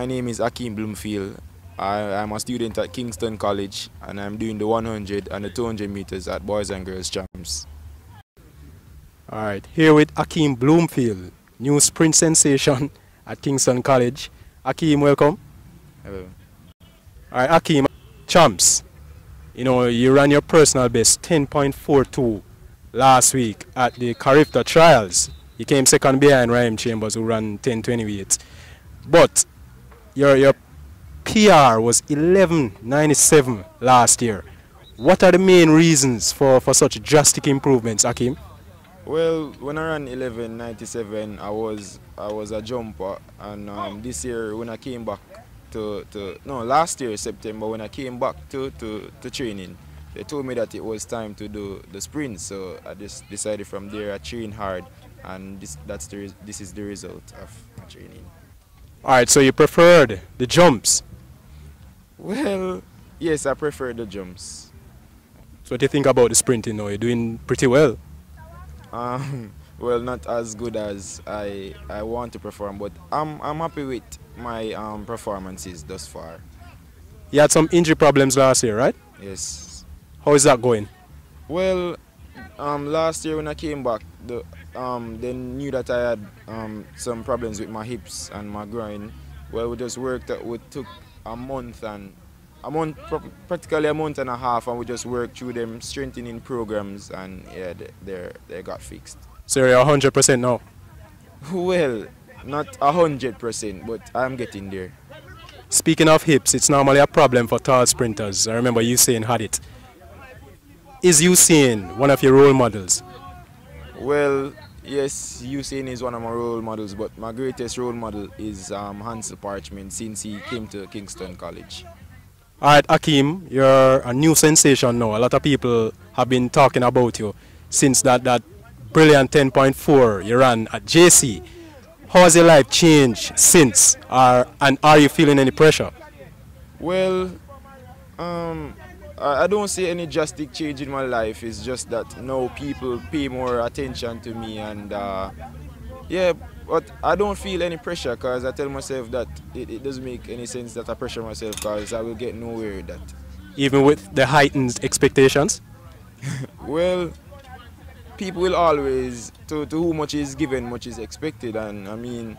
my name is Akeem Bloomfield. I, am a student at Kingston College and I'm doing the 100 and the 200 meters at Boys and Girls Champs. Alright, here with Akeem Bloomfield, new sprint sensation at Kingston College. Akeem, welcome. Hello. Alright, Akeem, champs. You know, you ran your personal best 10.42 last week at the Carifta Trials. You came second behind Raheem Chambers who ran 10.28. But your, your PR was 11.97 last year. What are the main reasons for, for such drastic improvements, Akeem? Well, when I ran 11.97, I was I was a jumper, and um, this year when I came back to, to no last year September when I came back to, to, to training, they told me that it was time to do the sprint. So I just decided from there I train hard, and this that's the this is the result of my training. All right, so you preferred the jumps. Well, yes, I prefer the jumps. So what do you think about the sprinting now? You're doing pretty well. Um, well, not as good as I I want to perform, but I'm I'm happy with my um, performances thus far. You had some injury problems last year, right? Yes. How is that going? Well, um, last year when I came back, the um, they knew that I had um, some problems with my hips and my groin. Well, we just worked. We took a month and a month, practically a month and a half, and we just worked through them strengthening programs, and yeah, they they, got fixed. So you're 100% now. Well, not 100%, but I'm getting there. Speaking of hips, it's normally a problem for tall sprinters. I remember Usain had it. Is Usain one of your role models? Well, yes, Usain is one of my role models, but my greatest role model is um, Hansle Parchment since he came to Kingston College. All right, Akeem, you're a new sensation now. A lot of people have been talking about you since that, that brilliant 10.4 you ran at JC. How has your life changed since? Are, and are you feeling any pressure? Well, um, I don't see any drastic change in my life. It's just that now people pay more attention to me and uh, yeah, but I don't feel any pressure because I tell myself that it, it, doesn't make any sense that I pressure myself because I will get nowhere with that. Even with the heightened expectations? well, people will always, to, to who much is given, much is expected. And I mean,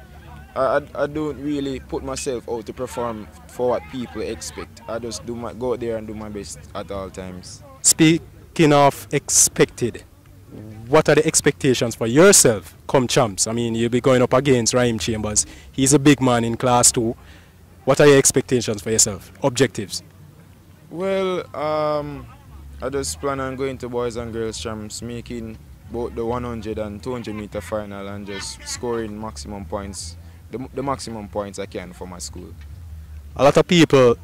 I, I don't really put myself out to perform for what people expect. I just do my, go out there and do my best at all times. Speaking of expected, what are the expectations for yourself come champs? I mean, you'll be going up against Raheem Chambers. He's a big man in class two. What are your expectations for yourself? Objectives? Well, um, I just plan on going to boys and girls champs, making both the 100 and 200 meter final and just scoring maximum points, the, the maximum points I can for my school. A lot of people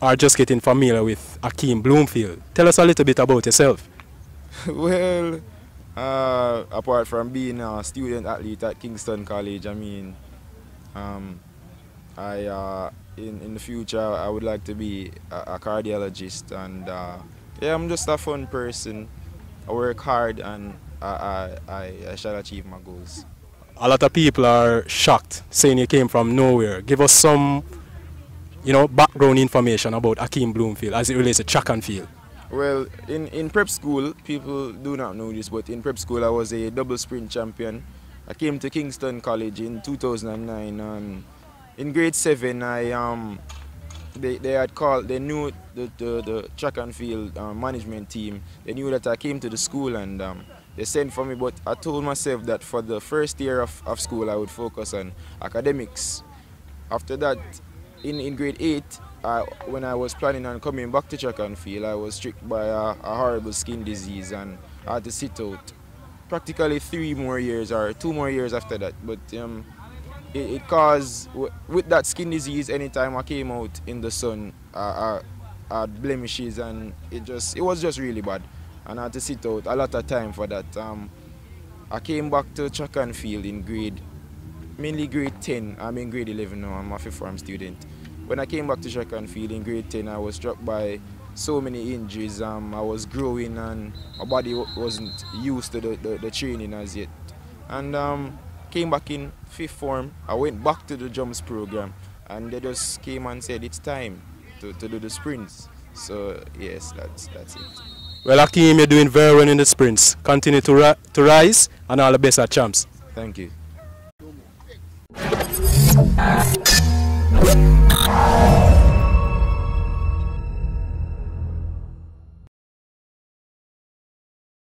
are just getting familiar with Akeem Bloomfield. Tell us a little bit about yourself. well, uh, apart from being a student athlete at Kingston College, I mean, um, I uh, in in the future I would like to be a, a cardiologist, and uh, yeah, I'm just a fun person. I work hard, and I, I, I shall achieve my goals. A lot of people are shocked, saying you came from nowhere. Give us some, you know, background information about Akeem Bloomfield as it relates to track and field. Well, in, in prep school, people do not know this, but in prep school I was a double sprint champion. I came to Kingston College in 2009 and in grade 7 I um they, they had called, they knew the, the, the track and field um, management team, they knew that I came to the school and um, they sent for me, but I told myself that for the first year of, of school I would focus on academics. After that, in, in grade 8, I, when I was planning on coming back to track and field, I was struck by a, a, horrible skin disease and I had to sit out practically three more years or two more years after that. But um, it, it, caused, with that skin disease, anytime I came out in the sun, I, I had blemishes and it just, it was just really bad. And I had to sit out a lot of time for that. Um, I came back to track and field in grade, mainly grade 10. I'm in grade 11 now, I'm a fifth form student when I came back to track and field in grade 10, I was struck by so many injuries. Um, I was growing and my body wasn't used to the, the, the training as yet. And um, came back in fifth form. I went back to the jumps program and they just came and said it's time to, to do the sprints. So yes, that's that's it. Well, Akeem, you're doing very well in the sprints. Continue to, ri to rise and all the best at champs. Thank you.